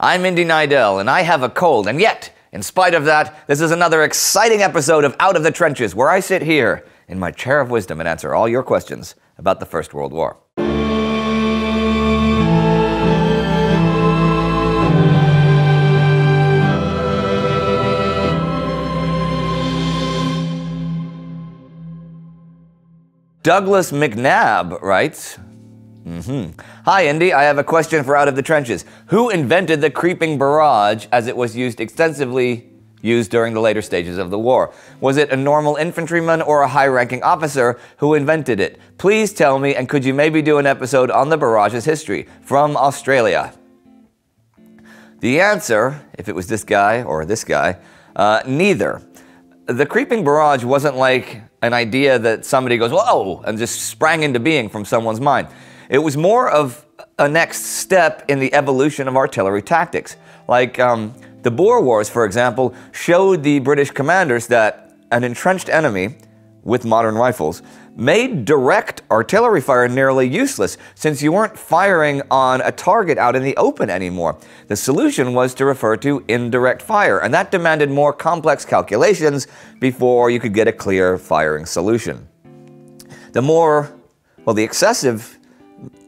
I'm Indy Neidell, and I have a cold, and yet, in spite of that, this is another exciting episode of Out of the Trenches, where I sit here in my chair of wisdom and answer all your questions about the First World War. Douglas McNabb writes, Mm-hmm. Hi, Indy. I have a question for Out of the Trenches. Who invented the creeping barrage as it was used extensively used during the later stages of the war? Was it a normal infantryman or a high ranking officer who invented it? Please tell me, and could you maybe do an episode on the barrage's history from Australia? The answer, if it was this guy or this guy, uh, neither. The creeping barrage wasn't like an idea that somebody goes, whoa, and just sprang into being from someone's mind. It was more of a next step in the evolution of artillery tactics. Like um, the Boer Wars, for example, showed the British commanders that an entrenched enemy with modern rifles made direct artillery fire nearly useless since you weren't firing on a target out in the open anymore. The solution was to refer to indirect fire, and that demanded more complex calculations before you could get a clear firing solution. The more, well, the excessive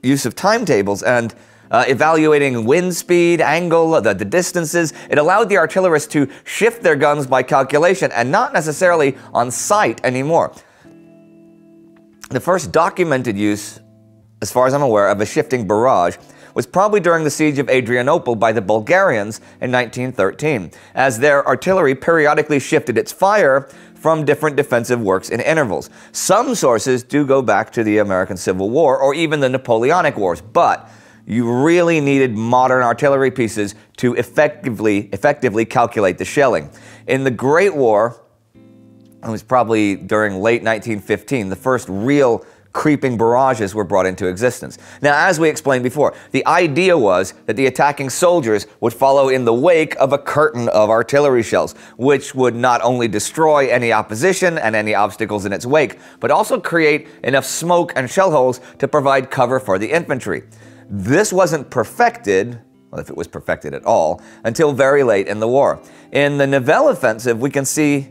use of timetables and uh, evaluating wind speed, angle, the, the distances. It allowed the artillerists to shift their guns by calculation and not necessarily on sight anymore. The first documented use, as far as I'm aware, of a shifting barrage was probably during the siege of Adrianople by the Bulgarians in 1913, as their artillery periodically shifted its fire from different defensive works in intervals. Some sources do go back to the American Civil War or even the Napoleonic Wars, but you really needed modern artillery pieces to effectively, effectively calculate the shelling. In the Great War, it was probably during late 1915, the first real creeping barrages were brought into existence. Now, as we explained before, the idea was that the attacking soldiers would follow in the wake of a curtain of artillery shells, which would not only destroy any opposition and any obstacles in its wake, but also create enough smoke and shell holes to provide cover for the infantry. This wasn't perfected well, if it was perfected at all, until very late in the war. In the Nivelle offensive, we can see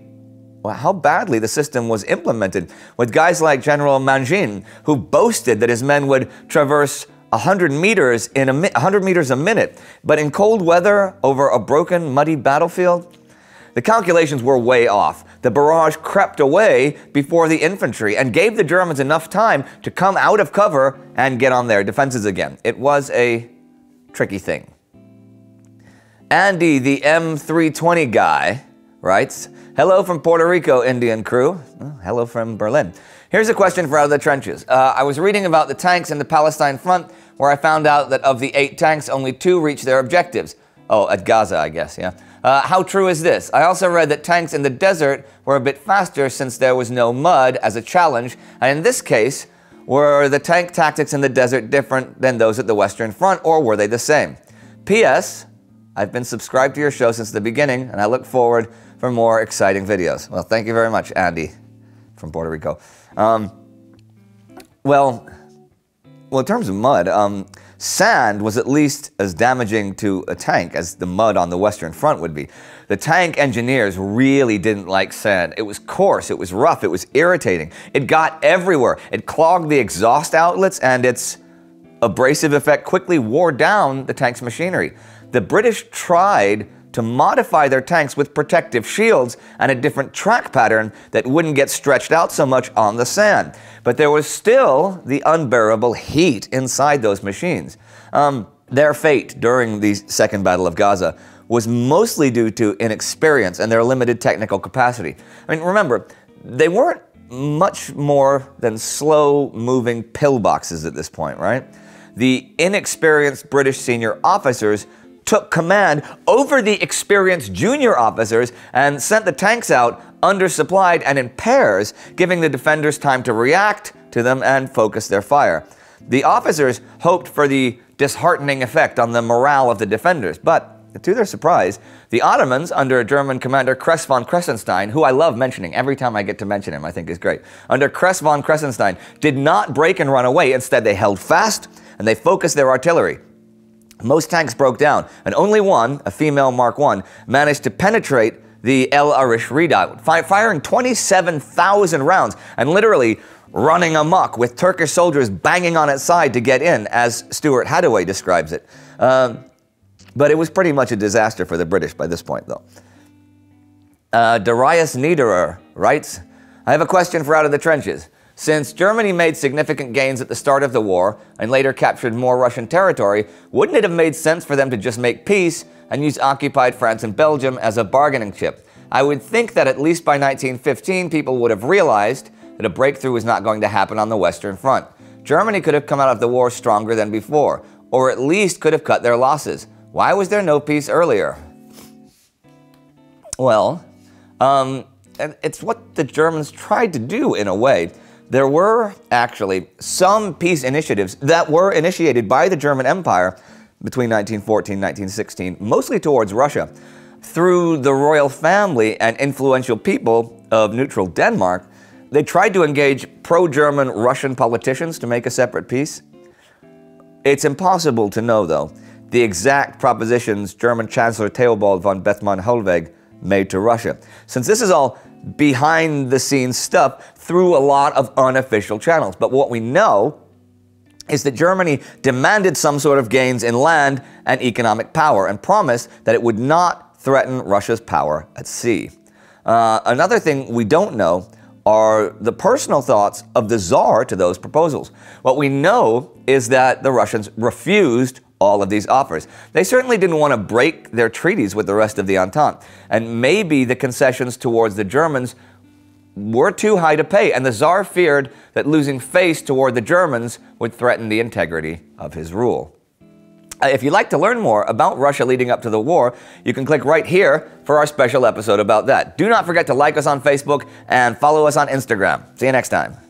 well, how badly the system was implemented, with guys like General Mangin, who boasted that his men would traverse 100 meters in a 100 meters a minute, but in cold weather over a broken, muddy battlefield, the calculations were way off. The barrage crept away before the infantry and gave the Germans enough time to come out of cover and get on their defenses again. It was a tricky thing. Andy, the M320 guy, writes, Hello from Puerto Rico, Indy and crew. Oh, hello from Berlin. Here's a question for Out of the Trenches. Uh, I was reading about the tanks in the Palestine front where I found out that of the eight tanks, only two reached their objectives. Oh, at Gaza, I guess, yeah. Uh, how true is this? I also read that tanks in the desert were a bit faster since there was no mud as a challenge, and in this case, were the tank tactics in the desert different than those at the Western Front, or were they the same? P.S. I've been subscribed to your show since the beginning, and I look forward for more exciting videos. Well, thank you very much, Andy from Puerto Rico. Um, well, well, in terms of mud, um, sand was at least as damaging to a tank as the mud on the Western Front would be. The tank engineers really didn't like sand. It was coarse, it was rough, it was irritating. It got everywhere. It clogged the exhaust outlets, and its abrasive effect quickly wore down the tank's machinery. The British tried to modify their tanks with protective shields and a different track pattern that wouldn't get stretched out so much on the sand. But there was still the unbearable heat inside those machines. Um, their fate during the Second Battle of Gaza was mostly due to inexperience and their limited technical capacity. I mean, remember, they weren't much more than slow moving pillboxes at this point, right? The inexperienced British senior officers took command over the experienced junior officers and sent the tanks out undersupplied and in pairs, giving the defenders time to react to them and focus their fire. The officers hoped for the disheartening effect on the morale of the defenders, but to their surprise, the Ottomans, under German commander Kress von Kressenstein, who I love mentioning every time I get to mention him, I think is great, under Kress von Kressenstein, did not break and run away. Instead, they held fast and they focused their artillery. Most tanks broke down, and only one, a female Mark I, managed to penetrate the El Arish redoubt, fi- firing 27,000 rounds and literally running amok with Turkish soldiers banging on its side to get in, as Stuart Hadaway describes it. Um, but it was pretty much a disaster for the British by this point, though. Uh, Darius Niederer writes I have a question for Out of the Trenches. Since Germany made significant gains at the start of the war and later captured more Russian territory, wouldn't it have made sense for them to just make peace and use occupied France and Belgium as a bargaining chip? I would think that at least by 1915, people would have realized that a breakthrough was not going to happen on the Western Front. Germany could have come out of the war stronger than before, or at least could have cut their losses. Why was there no peace earlier? Well, um, it's what the Germans tried to do in a way there were actually some peace initiatives that were initiated by the German Empire between 1914 and 1916, mostly towards Russia. Through the royal family and influential people of neutral Denmark, they tried to engage pro German Russian politicians to make a separate peace. It's impossible to know, though, the exact propositions German Chancellor Theobald von Bethmann Hollweg made to Russia. Since this is all behind the scenes stuff through a lot of unofficial channels. But what we know is that Germany demanded some sort of gains in land and economic power and promised that it would not threaten Russia's power at sea. Uh, another thing we don't know are the personal thoughts of the Tsar to those proposals. What we know is that the Russians refused all of these offers. They certainly didn't want to break their treaties with the rest of the Entente, and maybe the concessions towards the Germans were too high to pay, and the Tsar feared that losing face toward the Germans would threaten the integrity of his rule. Uh, if you'd like to learn more about Russia leading up to the war, you can click right here for our special episode about that. Do not forget to like us on Facebook and follow us on Instagram. See you next time.